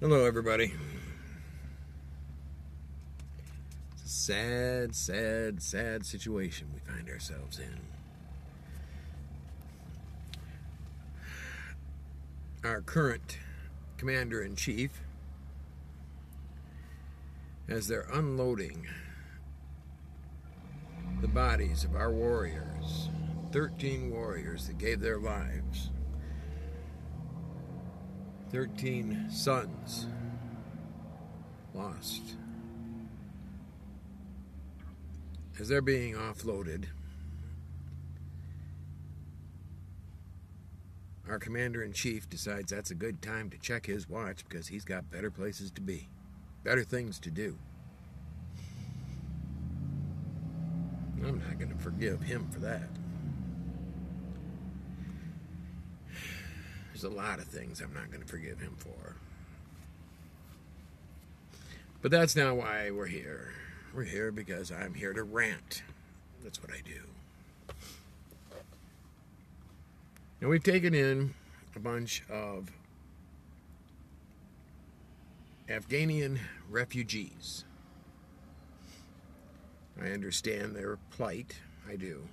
Hello, everybody. It's a sad, sad, sad situation we find ourselves in. Our current commander in chief, as they're unloading the bodies of our warriors, 13 warriors that gave their lives 13 sons lost. As they're being offloaded, our commander in chief decides that's a good time to check his watch because he's got better places to be, better things to do. I'm not going to forgive him for that. There's a lot of things I'm not going to forgive him for. But that's not why we're here. We're here because I'm here to rant. That's what I do. Now, we've taken in a bunch of Afghanian refugees. I understand their plight. I do.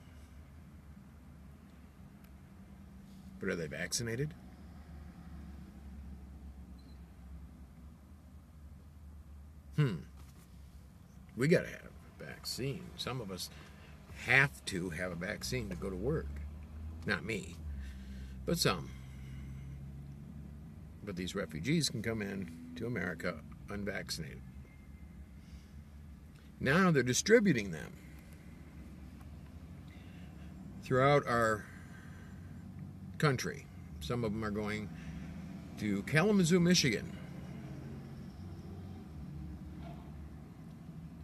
But are they vaccinated? Hmm. We got to have a vaccine. Some of us have to have a vaccine to go to work. Not me, but some. But these refugees can come in to America unvaccinated. Now they're distributing them throughout our country. Some of them are going to Kalamazoo, Michigan,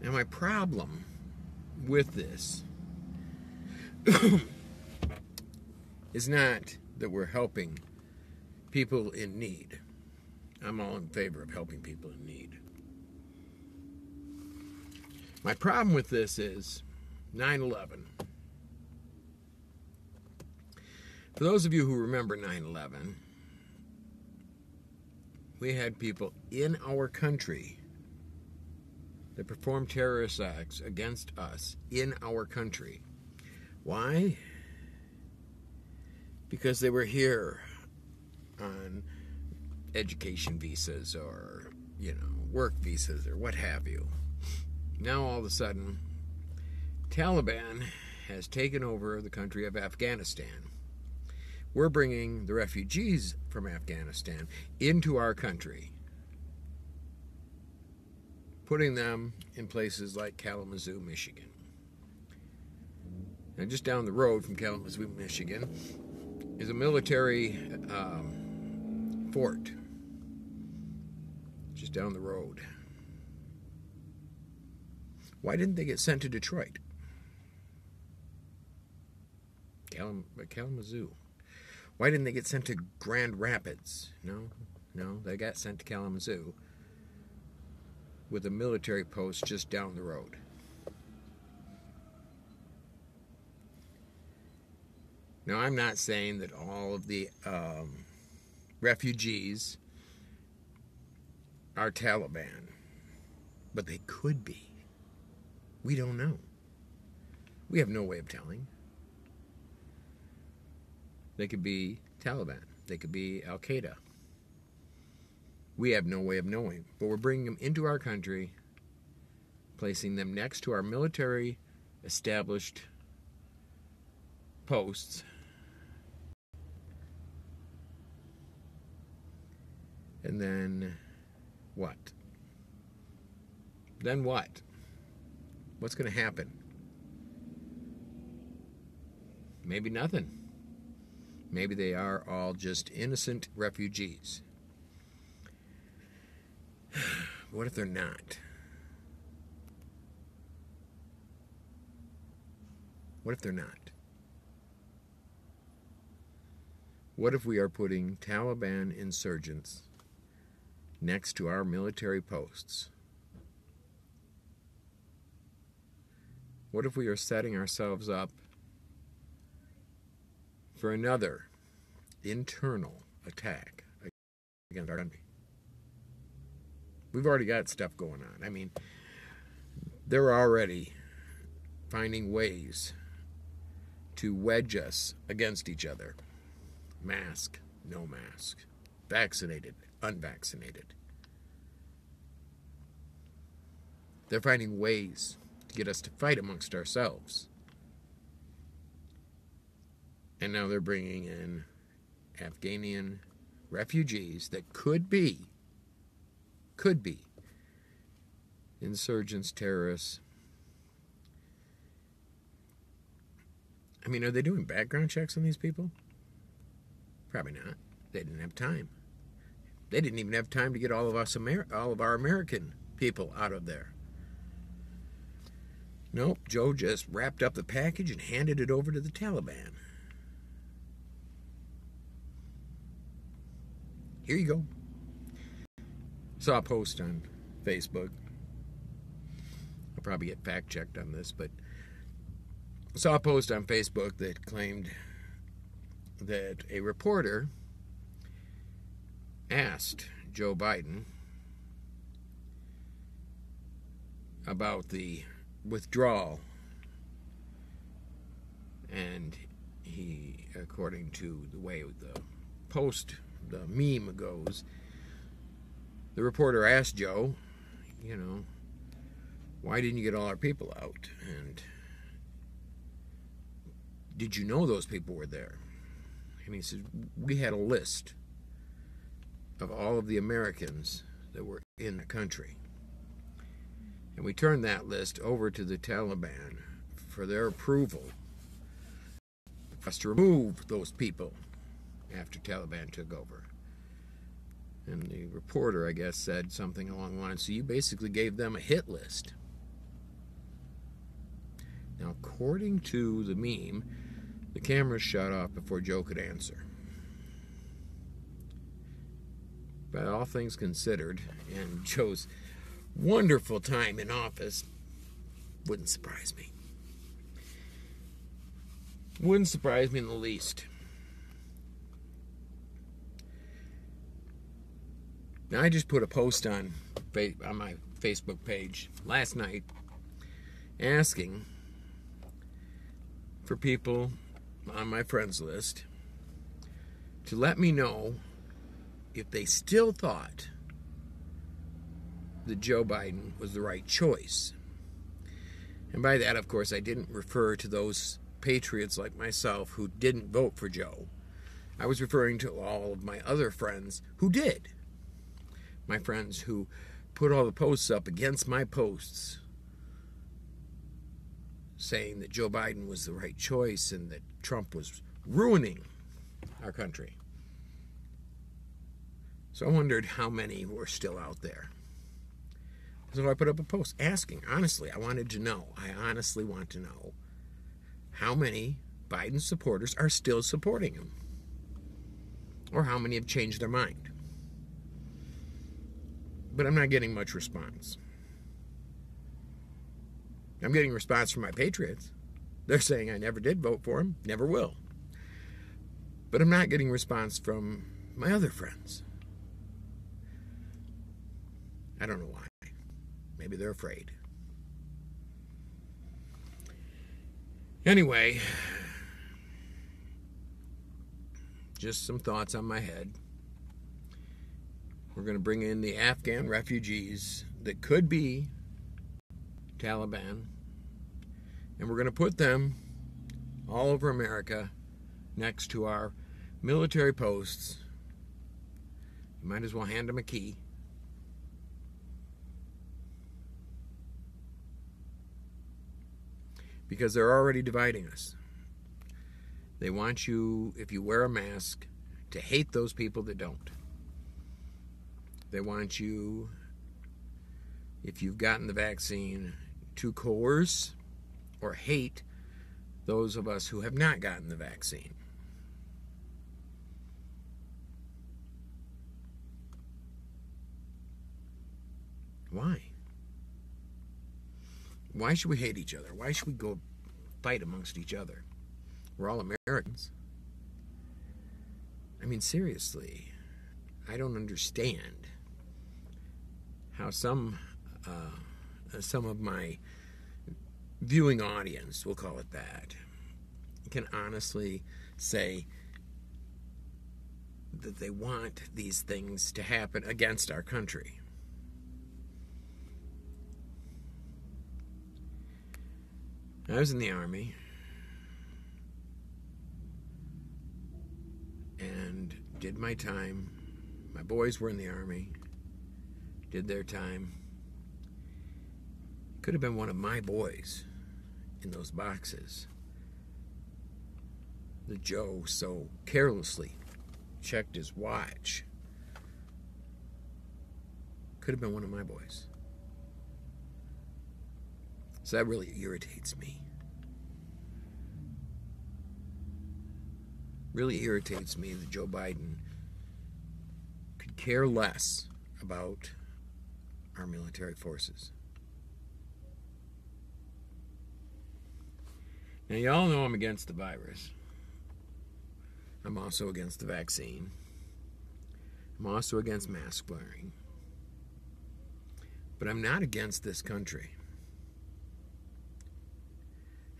Now, my problem with this is not that we're helping people in need. I'm all in favor of helping people in need. My problem with this is 9 11. For those of you who remember 9 11, we had people in our country that performed terrorist acts against us in our country. Why? Because they were here on education visas or, you know, work visas or what have you. Now all of a sudden, Taliban has taken over the country of Afghanistan. We're bringing the refugees from Afghanistan into our country putting them in places like Kalamazoo, Michigan. And just down the road from Kalamazoo, Michigan, is a military um, fort. Just down the road. Why didn't they get sent to Detroit? Kalam- Kalamazoo. Why didn't they get sent to Grand Rapids? No, no, they got sent to Kalamazoo with a military post just down the road. Now, I'm not saying that all of the um, refugees are Taliban, but they could be. We don't know. We have no way of telling. They could be Taliban, they could be Al Qaeda. We have no way of knowing, but we're bringing them into our country, placing them next to our military established posts. And then what? Then what? What's going to happen? Maybe nothing. Maybe they are all just innocent refugees. What if they're not? What if they're not? What if we are putting Taliban insurgents next to our military posts? What if we are setting ourselves up for another internal attack against our country? We've already got stuff going on. I mean, they're already finding ways to wedge us against each other. Mask, no mask. Vaccinated, unvaccinated. They're finding ways to get us to fight amongst ourselves. And now they're bringing in Afghanian refugees that could be, could be insurgents, terrorists. I mean, are they doing background checks on these people? Probably not. They didn't have time. They didn't even have time to get all of us Amer- all of our American people out of there. Nope, Joe just wrapped up the package and handed it over to the Taliban. Here you go. Saw a post on Facebook. I'll probably get fact checked on this, but I saw a post on Facebook that claimed that a reporter asked Joe Biden about the withdrawal. And he, according to the way the post, the meme goes, the reporter asked Joe, you know, why didn't you get all our people out? And did you know those people were there? And he said, we had a list of all of the Americans that were in the country. And we turned that list over to the Taliban for their approval for us to remove those people after Taliban took over. And the reporter, I guess, said something along the lines so you basically gave them a hit list. Now, according to the meme, the camera shut off before Joe could answer. But all things considered, and Joe's wonderful time in office wouldn't surprise me. Wouldn't surprise me in the least. Now, I just put a post on on my Facebook page last night asking for people on my friends list to let me know if they still thought that Joe Biden was the right choice. And by that, of course, I didn't refer to those patriots like myself who didn't vote for Joe. I was referring to all of my other friends who did. My friends who put all the posts up against my posts saying that Joe Biden was the right choice and that Trump was ruining our country. So I wondered how many were still out there. So I put up a post asking, honestly, I wanted to know, I honestly want to know how many Biden supporters are still supporting him or how many have changed their mind. But I'm not getting much response. I'm getting response from my patriots. They're saying I never did vote for him, never will. But I'm not getting response from my other friends. I don't know why. Maybe they're afraid. Anyway, just some thoughts on my head. We're going to bring in the Afghan refugees that could be Taliban, and we're going to put them all over America next to our military posts. You might as well hand them a key. because they're already dividing us. They want you, if you wear a mask, to hate those people that don't. They want you, if you've gotten the vaccine, to coerce or hate those of us who have not gotten the vaccine. Why? Why should we hate each other? Why should we go fight amongst each other? We're all Americans. I mean, seriously, I don't understand how some uh, some of my viewing audience, we'll call it that, can honestly say that they want these things to happen against our country. I was in the army and did my time. My boys were in the army, did their time. Could have been one of my boys in those boxes that Joe so carelessly checked his watch. Could have been one of my boys. So that really irritates me. Really irritates me that Joe Biden could care less about our military forces. Now, y'all know I'm against the virus. I'm also against the vaccine. I'm also against mask wearing. But I'm not against this country.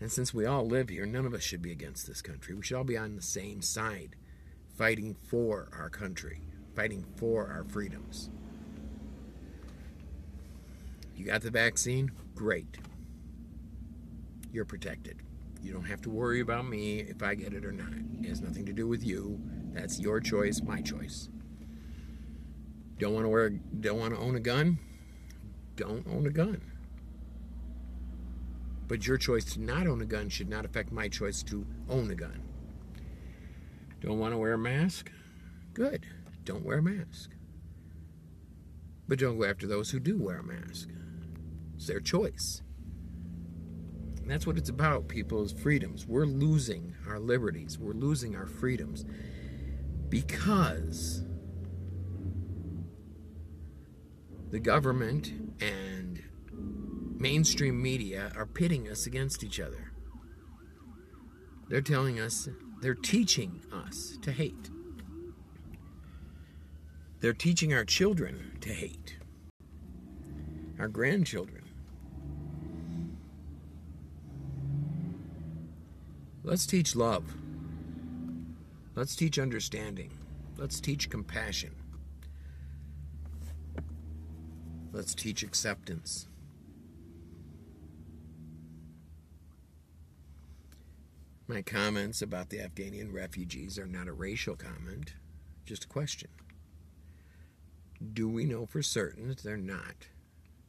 And since we all live here, none of us should be against this country. We should all be on the same side, fighting for our country, fighting for our freedoms. You got the vaccine? Great. You're protected. You don't have to worry about me if I get it or not. It has nothing to do with you. That's your choice, my choice. Don't want to wear don't want to own a gun? Don't own a gun. But your choice to not own a gun should not affect my choice to own a gun. Don't want to wear a mask? Good. Don't wear a mask. But don't go after those who do wear a mask. It's their choice. And that's what it's about, people's freedoms. We're losing our liberties. We're losing our freedoms because the government and mainstream media are pitting us against each other. They're telling us, they're teaching us to hate. They're teaching our children to hate, our grandchildren. Let's teach love. Let's teach understanding. Let's teach compassion. Let's teach acceptance. My comments about the Afghanian refugees are not a racial comment, just a question. Do we know for certain that they're not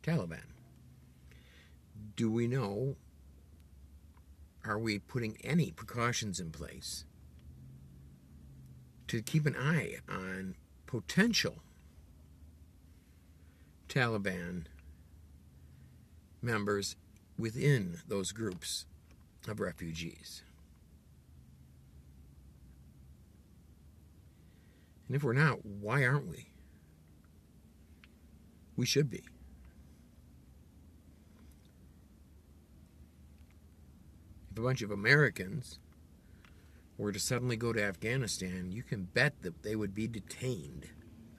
Taliban? Do we know are we putting any precautions in place to keep an eye on potential Taliban members within those groups of refugees? And if we're not, why aren't we? We should be. If a bunch of Americans were to suddenly go to Afghanistan, you can bet that they would be detained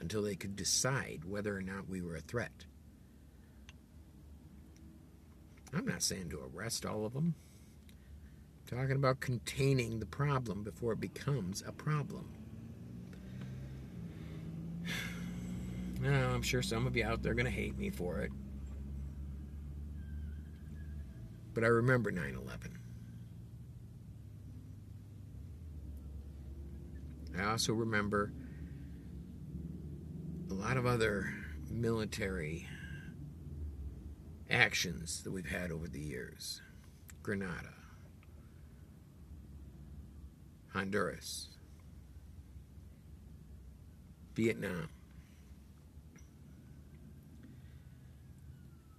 until they could decide whether or not we were a threat. I'm not saying to arrest all of them. I'm talking about containing the problem before it becomes a problem. Now, I'm sure some of you out there are going to hate me for it. But I remember 9 11. I also remember a lot of other military actions that we've had over the years. Grenada, Honduras, Vietnam.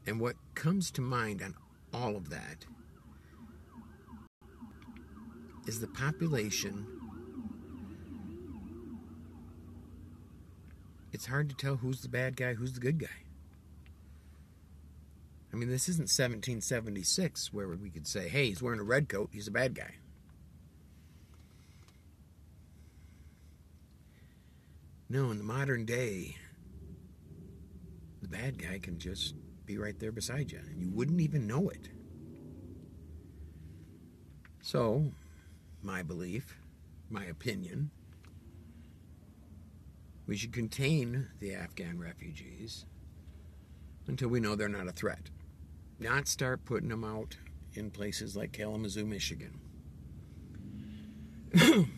And what comes to mind on all of that is the population it's hard to tell who's the bad guy, who's the good guy. I mean, this isn't 1776 where we could say, hey, he's wearing a red coat, he's a bad guy. No, in the modern day, the bad guy can just be right there beside you. And you wouldn't even know it. So, my belief, my opinion, we should contain the Afghan refugees until we know they're not a threat. Not start putting them out in places like Kalamazoo, Michigan.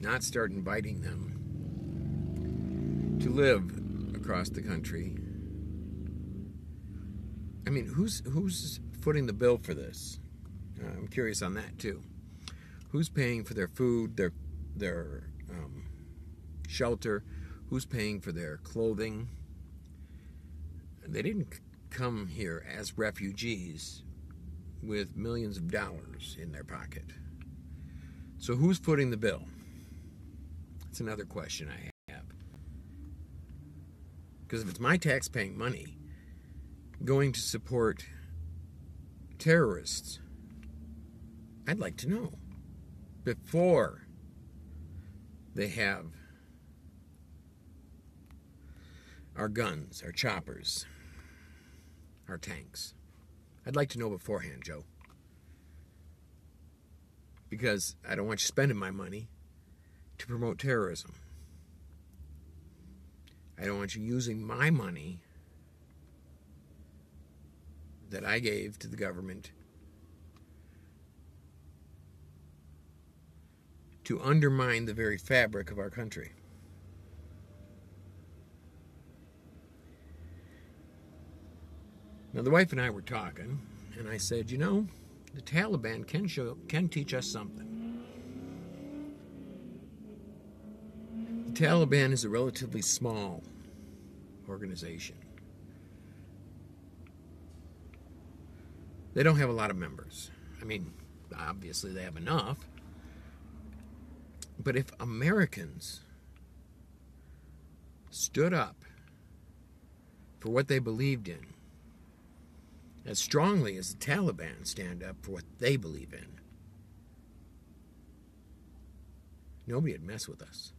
not start inviting them to live across the country. I mean, who's who's footing the bill for this? Uh, I'm curious on that too. Who's paying for their food, their their um, shelter? Who's paying for their clothing? They didn't come here as refugees with millions of dollars in their pocket. So who's footing the bill? That's another question I have. Because if it's my tax paying money going to support terrorists, I'd like to know before they have our guns, our choppers, our tanks. I'd like to know beforehand, Joe. Because I don't want you spending my money to promote terrorism. I don't want you using my money that I gave to the government to undermine the very fabric of our country. Now, the wife and I were talking, and I said, you know, the Taliban can show can teach us something. The Taliban is a relatively small organization. They don't have a lot of members. I mean, obviously they have enough. But if Americans stood up for what they believed in, as strongly as the Taliban stand up for what they believe in, nobody would mess with us.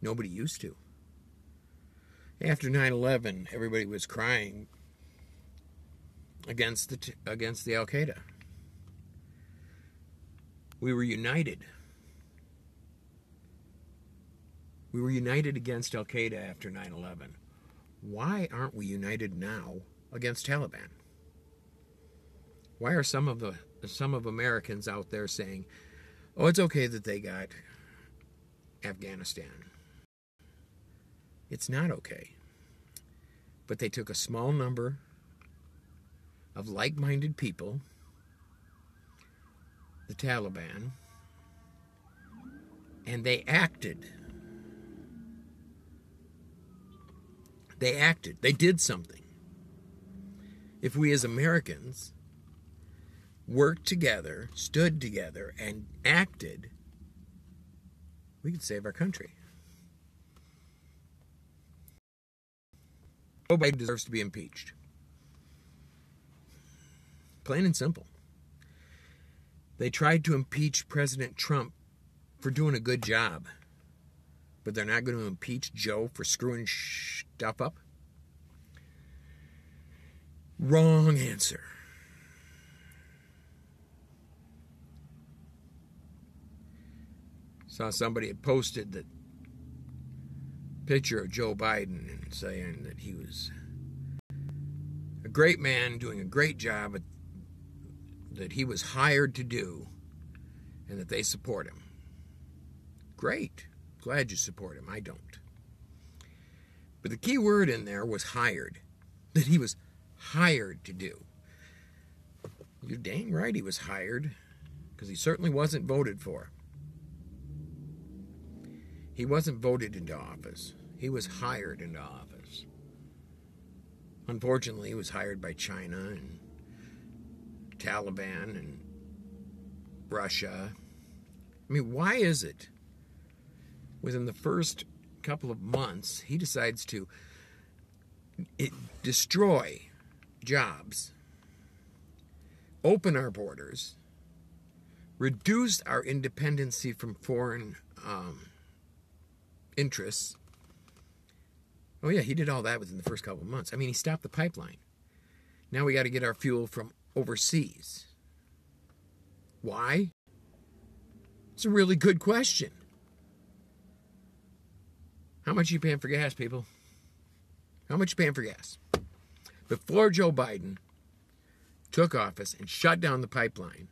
Nobody used to. After 9 11, everybody was crying against the, against the Al Qaeda. We were united. We were united against Al Qaeda after 9 11. Why aren't we united now against Taliban? Why are some of the some of Americans out there saying, "Oh, it's okay that they got Afghanistan"? It's not okay. But they took a small number of like-minded people, the Taliban, and they acted. They acted. They did something. If we as Americans worked together, stood together, and acted, we could save our country. Nobody deserves to be impeached. Plain and simple. They tried to impeach President Trump for doing a good job, but they're not going to impeach Joe for screwing stuff up? Wrong answer. Saw somebody had posted that picture of Joe Biden and saying that he was a great man doing a great job at, that he was hired to do and that they support him. Great. Glad you support him. I don't. But the key word in there was hired. That he was hired to do. You're dang right he was hired, because he certainly wasn't voted for. He wasn't voted into office, he was hired into office. Unfortunately, he was hired by China and Taliban and Russia. I mean, why is it within the first couple of months he decides to destroy jobs, open our borders, reduce our independency from foreign um, interests, Oh, yeah, he did all that within the first couple of months. I mean, he stopped the pipeline. Now we got to get our fuel from overseas. Why? It's a really good question. How much are you paying for gas, people? How much are you paying for gas? Before Joe Biden took office and shut down the pipeline,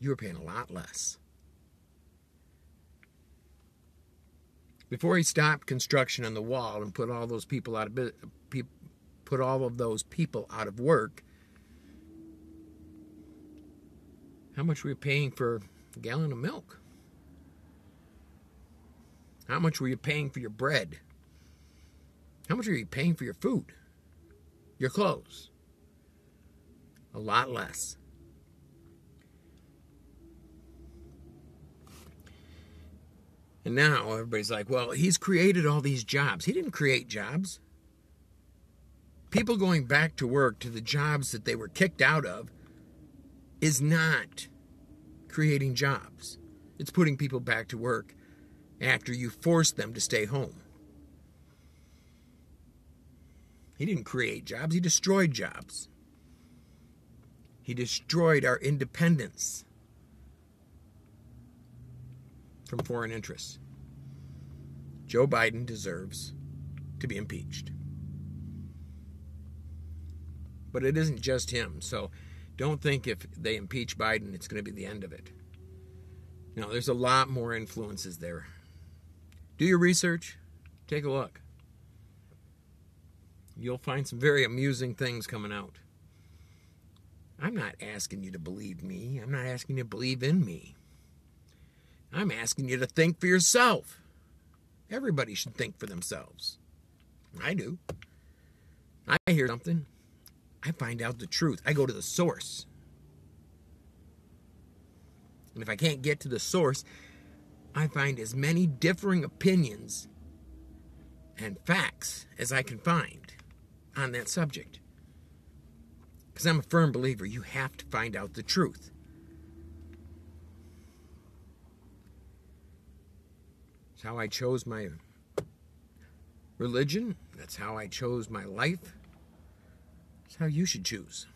you were paying a lot less. Before he stopped construction on the wall and put all those people out of put all of those people out of work, how much were you paying for a gallon of milk? How much were you paying for your bread? How much are you paying for your food? Your clothes? A lot less. And now everybody's like, well, he's created all these jobs. He didn't create jobs. People going back to work to the jobs that they were kicked out of is not creating jobs. It's putting people back to work after you force them to stay home. He didn't create jobs, he destroyed jobs. He destroyed our independence from foreign interests. Joe Biden deserves to be impeached. But it isn't just him, so don't think if they impeach Biden, it's going to be the end of it. No, there's a lot more influences there. Do your research, take a look. You'll find some very amusing things coming out. I'm not asking you to believe me. I'm not asking you to believe in me. I'm asking you to think for yourself. Everybody should think for themselves. I do. I hear something. I find out the truth. I go to the source. And if I can't get to the source, I find as many differing opinions and facts as I can find on that subject. Because I'm a firm believer you have to find out the truth. It's how I chose my religion. That's how I chose my life. It's how you should choose.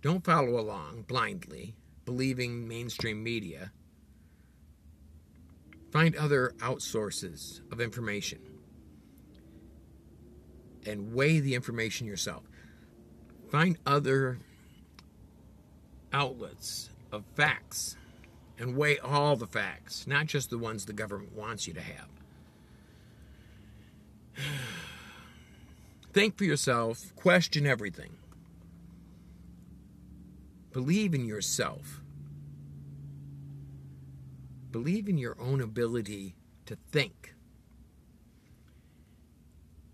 Don't follow along blindly, believing mainstream media Find other outsources of information and weigh the information yourself. Find other outlets of facts and weigh all the facts, not just the ones the government wants you to have. Think for yourself, question everything. Believe in yourself. Believe in your own ability to think.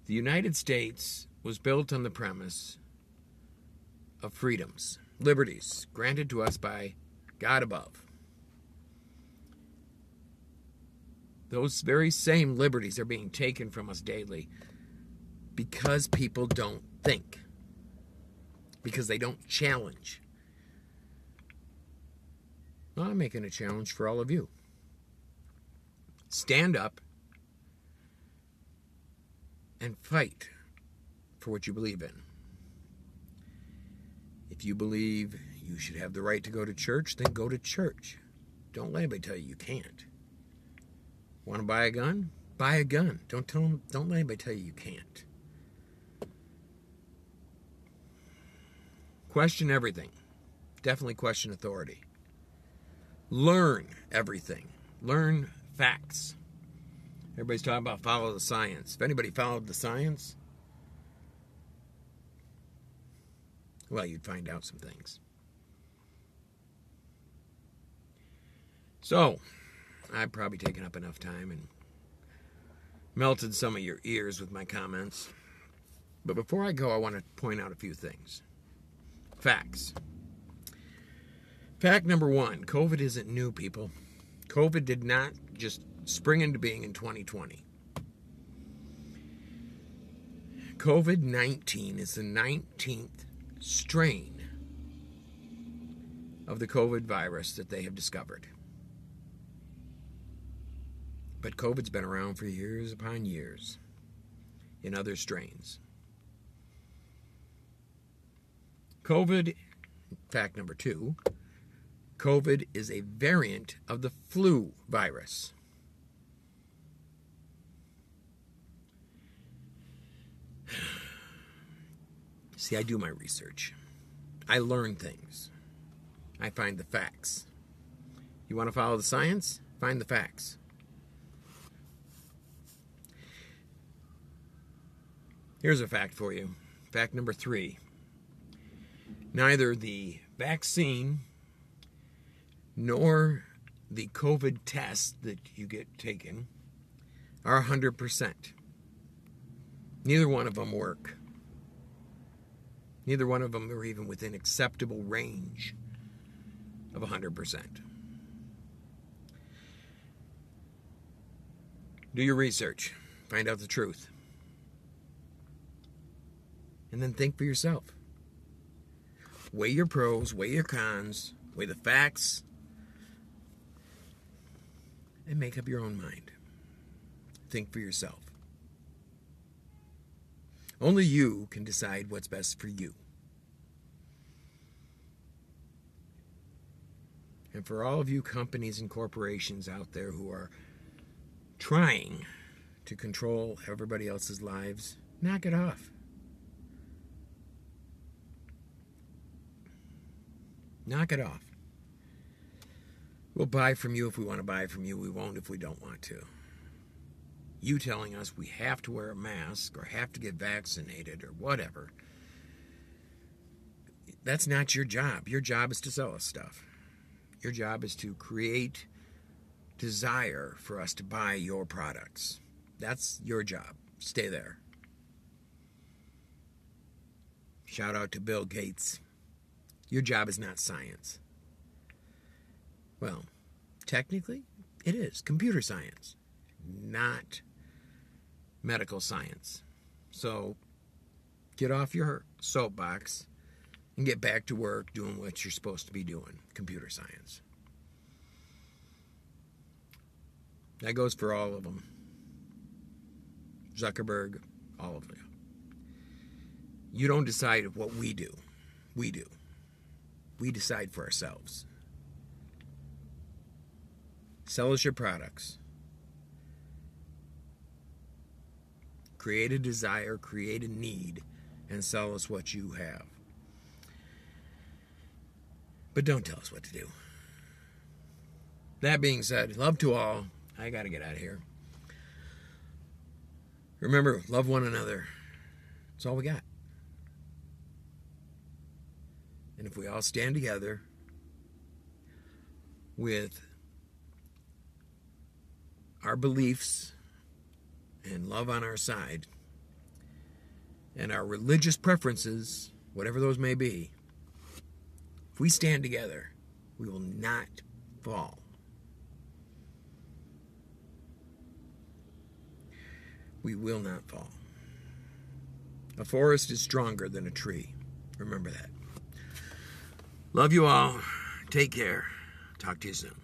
The United States was built on the premise of freedoms, liberties granted to us by God above. Those very same liberties are being taken from us daily because people don't think, because they don't challenge. Well, I'm making a challenge for all of you. Stand up and fight for what you believe in. If you believe you should have the right to go to church, then go to church. Don't let anybody tell you you can't. Want to buy a gun? Buy a gun. Don't tell them, don't let anybody tell you you can't. Question everything. Definitely question authority. Learn everything. Learn facts. Everybody's talking about follow the science. If anybody followed the science, well, you'd find out some things. So, I've probably taken up enough time and melted some of your ears with my comments. But before I go, I want to point out a few things. Facts. Fact number one COVID isn't new, people. COVID did not just spring into being in 2020. COVID 19 is the 19th strain of the COVID virus that they have discovered. But COVID's been around for years upon years in other strains. COVID, fact number two, COVID is a variant of the flu virus. See, I do my research. I learn things. I find the facts. You want to follow the science? Find the facts. Here's a fact for you. Fact number three neither the vaccine nor the COVID test that you get taken are 100%. Neither one of them work. Neither one of them are even within acceptable range of 100%. Do your research, find out the truth, and then think for yourself. Weigh your pros, weigh your cons, weigh the facts, and make up your own mind. Think for yourself. Only you can decide what's best for you. And for all of you companies and corporations out there who are trying to control everybody else's lives, knock it off. Knock it off. We'll buy from you if we want to buy from you. We won't if we don't want to. You telling us we have to wear a mask or have to get vaccinated or whatever. That's not your job. Your job is to sell us stuff. Your job is to create desire for us to buy your products. That's your job. Stay there. Shout out to Bill Gates. Your job is not science. Well, technically, it is computer science, not medical science. So get off your soapbox and get back to work doing what you're supposed to be doing computer science. That goes for all of them. Zuckerberg, all of them. You don't decide what we do. We do. We decide for ourselves. Sell us your products. Create a desire, create a need, and sell us what you have. But don't tell us what to do. That being said, love to all. I got to get out of here. Remember, love one another. That's all we got. And if we all stand together with our beliefs and love on our side, and our religious preferences, whatever those may be, if we stand together, we will not fall. We will not fall. A forest is stronger than a tree. Remember that. Love you all. Take care. Talk to you soon.